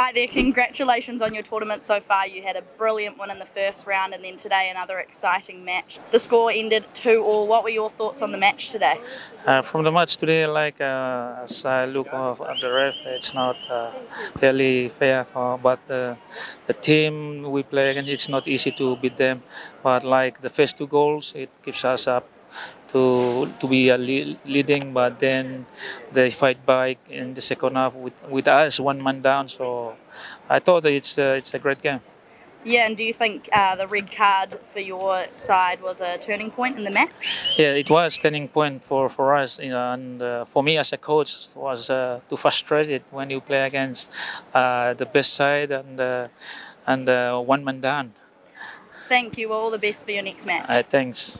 Hi there, congratulations on your tournament so far. You had a brilliant one in the first round and then today another exciting match. The score ended 2 all. What were your thoughts on the match today? Uh, from the match today, like uh, as I look at the ref, it's not uh, really fair. For, but the team we play against, it's not easy to beat them. But like the first two goals, it keeps us up to to be a leading, but then they fight back in the second half with, with us one man down. So I thought it's uh, it's a great game. Yeah, and do you think uh, the red card for your side was a turning point in the match? Yeah, it was turning point for, for us, you know, and uh, for me as a coach was uh, too frustrated when you play against uh, the best side and uh, and uh, one man down. Thank you. All the best for your next match. Uh, thanks.